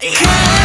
Hey.